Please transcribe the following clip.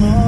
love.